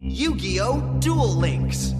Yu-Gi-Oh! Duel Links!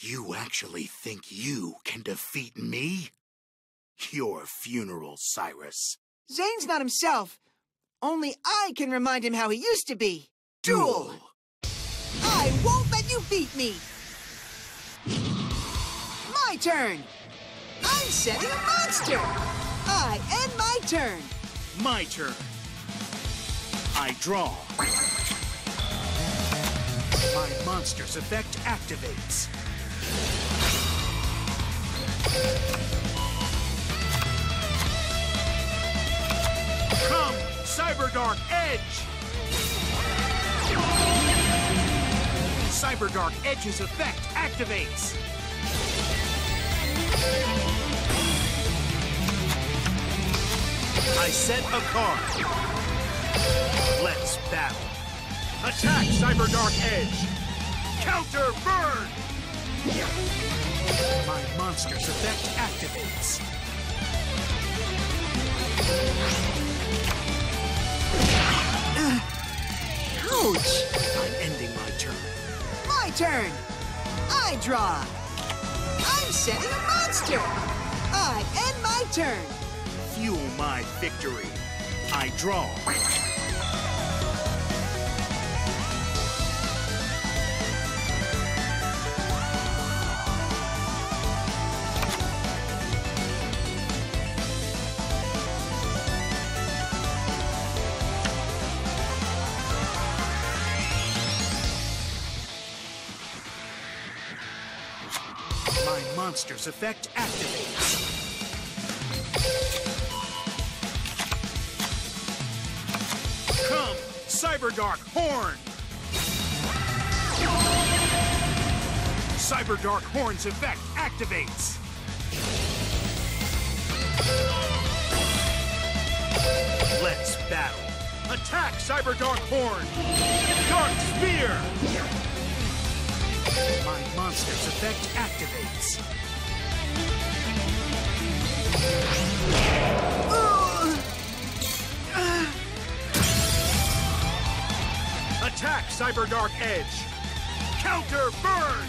You actually think you can defeat me? Your funeral, Syrus. Zane's not himself. Only I can remind him how he used to be. Duel! I won't let you beat me! My turn! I'm setting a monster! I end my turn! My turn. I draw. My monster's effect activates. Come, Cyberdark Edge! Cyberdark Edge's effect activates. I set a card. Let's battle. Attack Cyber Dark Edge. Counter Burn! My monster's effect activates. Ouch! I'm ending my turn. My turn! I draw! I'm setting a monster! I end my turn! Fuel my victory. I draw. Monster's effect activates. Come, Cyberdark Horn! Cyberdark Horn's effect activates. Let's battle. Attack Cyberdark Horn! Dark Spear! Monster's effect activates. Attack Cyberdark Edge! Counter Burn!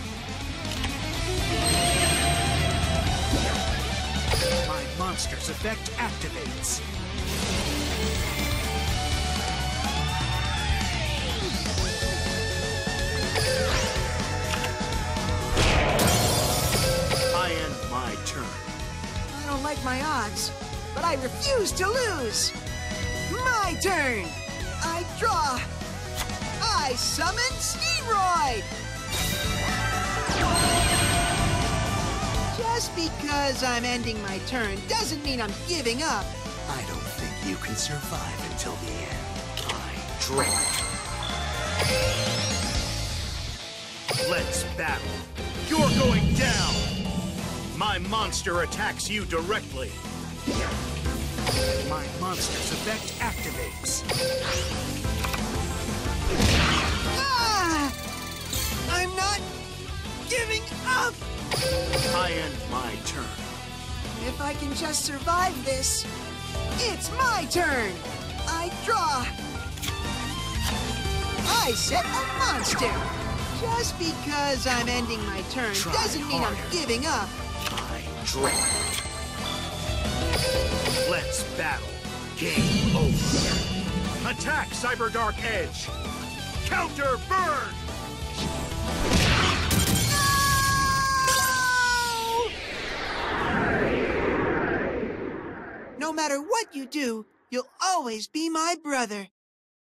My monster's effect activates. Don't like my odds, but I refuse to lose! My turn! I draw! I summon Steroid! Just because I'm ending my turn doesn't mean I'm giving up. I don't think you can survive until the end. I draw. Let's battle. You're going down. My monster attacks you directly. My monster's effect activates. Ah! I'm not giving up! I end my turn. If I can just survive this, it's my turn! I draw! I set a monster! Just because I'm ending my turn Try doesn't mean I'm giving up. I. Let's battle. Game over. Attack Cyber Dark Edge. Counter Burn! No matter what you do, you'll always be my brother.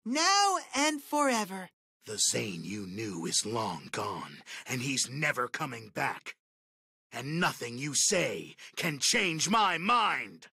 Now and forever. The Zane you knew is long gone, and he's never coming back. And nothing you say can change my mind!